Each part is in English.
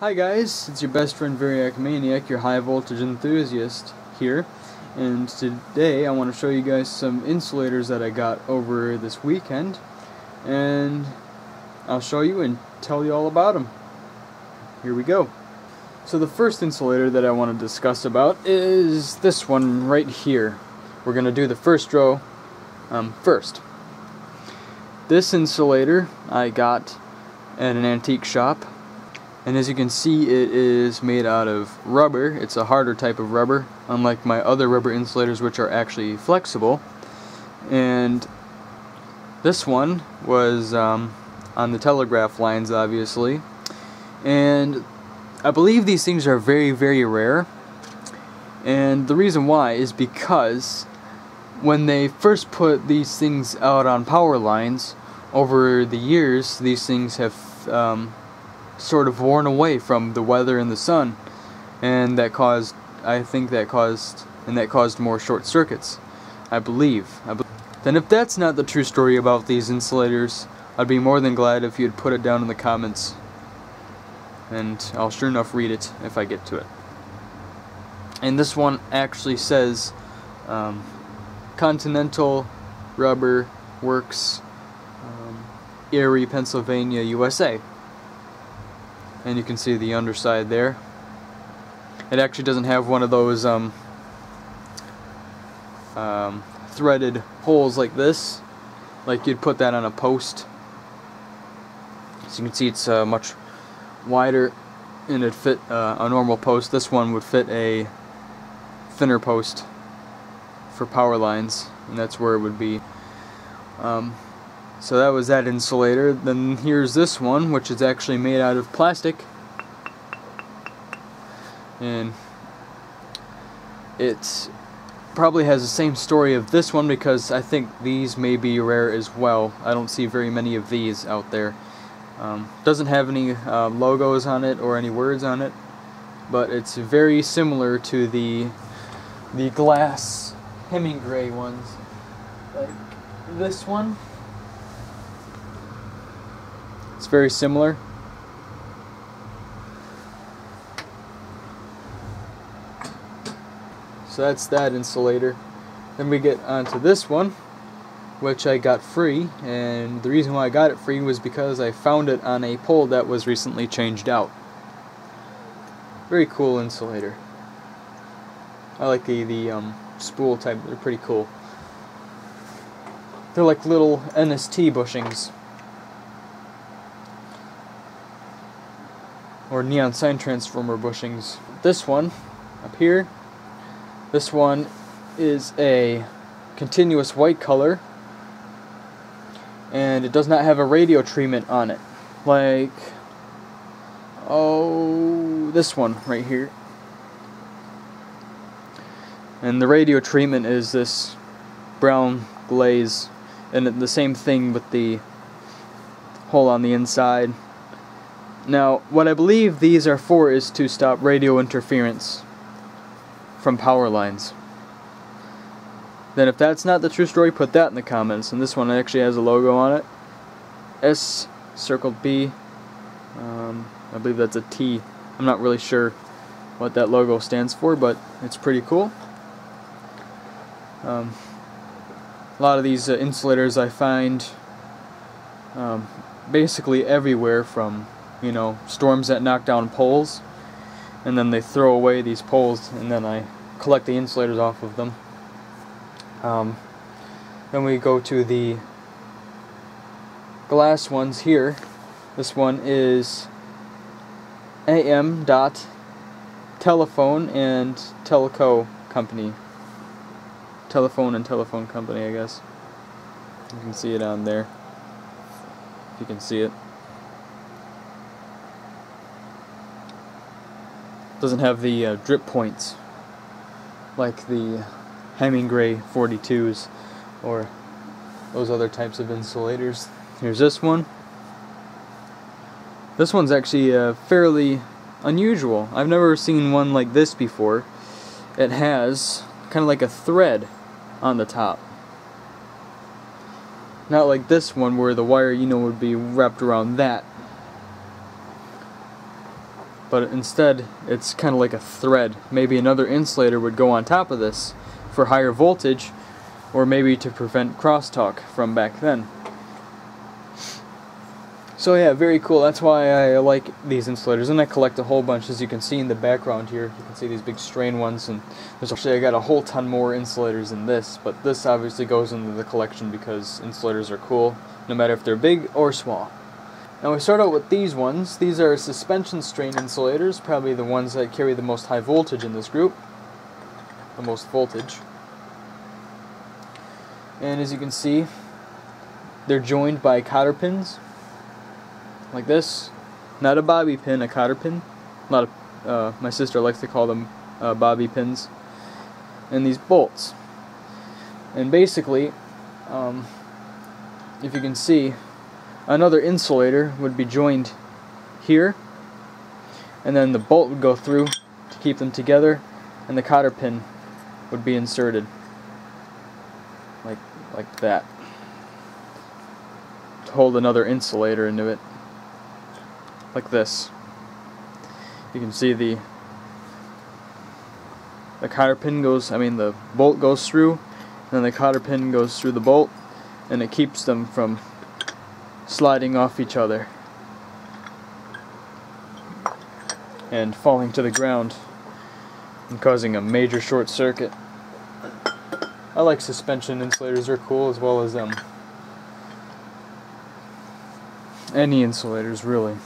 Hi guys, it's your best friend Variac Maniac, your high voltage enthusiast here, and today I want to show you guys some insulators that I got over this weekend, and I'll show you and tell you all about them. Here we go. So the first insulator that I want to discuss about is this one right here. We're going to do the first row um, first. This insulator I got at an antique shop and as you can see it is made out of rubber. It's a harder type of rubber unlike my other rubber insulators which are actually flexible. And this one was um, on the telegraph lines obviously. And I believe these things are very very rare. And the reason why is because when they first put these things out on power lines over the years these things have um, sort of worn away from the weather and the sun, and that caused, I think that caused, and that caused more short circuits. I believe. I be then if that's not the true story about these insulators, I'd be more than glad if you'd put it down in the comments. And I'll sure enough read it if I get to it. And this one actually says um, Continental Rubber Works, um, Erie, Pennsylvania, USA and you can see the underside there. It actually doesn't have one of those um, um, threaded holes like this. Like you'd put that on a post. So you can see it's uh, much wider and it'd fit uh, a normal post. This one would fit a thinner post for power lines and that's where it would be. Um, so that was that insulator. Then here's this one, which is actually made out of plastic. And it probably has the same story of this one because I think these may be rare as well. I don't see very many of these out there. Um, doesn't have any uh, logos on it or any words on it, but it's very similar to the the glass Hemingray ones, like this one. It's very similar. So that's that insulator. Then we get onto this one, which I got free, and the reason why I got it free was because I found it on a pole that was recently changed out. Very cool insulator. I like the, the um, spool type, they're pretty cool. They're like little NST bushings. Or neon sign transformer bushings. This one up here, this one is a continuous white color and it does not have a radio treatment on it. Like oh this one right here. And the radio treatment is this brown glaze and the same thing with the hole on the inside now, what I believe these are for is to stop radio interference from power lines. Then if that's not the true story, put that in the comments. And this one actually has a logo on it. S circled B. Um, I believe that's a T. I'm not really sure what that logo stands for, but it's pretty cool. Um, a lot of these uh, insulators I find um, basically everywhere from you know, storms that knock down poles, and then they throw away these poles, and then I collect the insulators off of them. Um, then we go to the glass ones here. This one is AM dot telephone and teleco company. Telephone and telephone company, I guess. You can see it on there. If you can see it. Doesn't have the uh, drip points like the Hemingray 42s or those other types of insulators. Here's this one. This one's actually uh, fairly unusual. I've never seen one like this before. It has kind of like a thread on the top. Not like this one where the wire, you know, would be wrapped around that. But instead it's kind of like a thread. Maybe another insulator would go on top of this for higher voltage or maybe to prevent crosstalk from back then. So yeah, very cool. That's why I like these insulators, and I collect a whole bunch. As you can see in the background here, you can see these big strain ones, and there's actually I got a whole ton more insulators than this. But this obviously goes into the collection because insulators are cool, no matter if they're big or small. Now we start out with these ones. These are suspension strain insulators, probably the ones that carry the most high voltage in this group, the most voltage. And as you can see, they're joined by cotter pins like this. Not a bobby pin, a cotter pin. A, uh, my sister likes to call them uh, bobby pins. And these bolts. And basically, um, if you can see, another insulator would be joined here, and then the bolt would go through to keep them together, and the cotter pin would be inserted like like that to hold another insulator into it like this. You can see the the cotter pin goes, I mean the bolt goes through, and then the cotter pin goes through the bolt, and it keeps them from sliding off each other and falling to the ground and causing a major short circuit. I like suspension insulators, they're cool as well as um, any insulators really.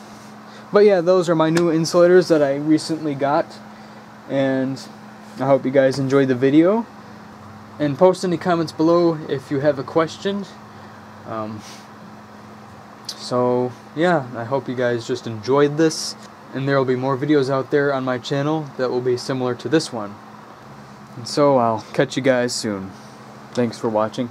But yeah, those are my new insulators that I recently got. And I hope you guys enjoyed the video. And post any comments below if you have a question. Um, so, yeah, I hope you guys just enjoyed this. And there will be more videos out there on my channel that will be similar to this one. And so I'll catch you guys soon. Thanks for watching.